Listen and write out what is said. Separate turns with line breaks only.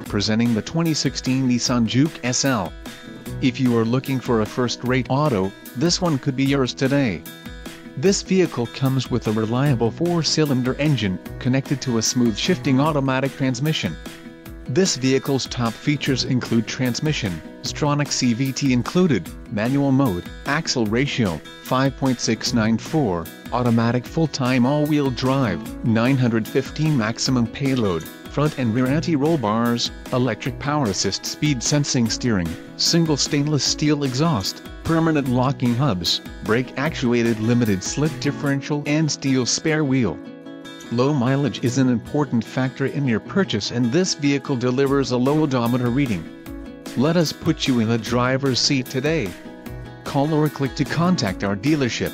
Presenting the 2016 Nissan Juke SL. If you are looking for a first-rate auto, this one could be yours today. This vehicle comes with a reliable four-cylinder engine, connected to a smooth shifting automatic transmission. This vehicle's top features include transmission, Xtronic CVT included, manual mode, axle ratio, 5.694, automatic full-time all-wheel drive, 915 maximum payload, front and rear anti-roll bars, electric power assist speed sensing steering, single stainless steel exhaust, permanent locking hubs, brake actuated limited slip differential and steel spare wheel. Low mileage is an important factor in your purchase and this vehicle delivers a low odometer reading. Let us put you in the driver's seat today. Call or click to contact our dealership.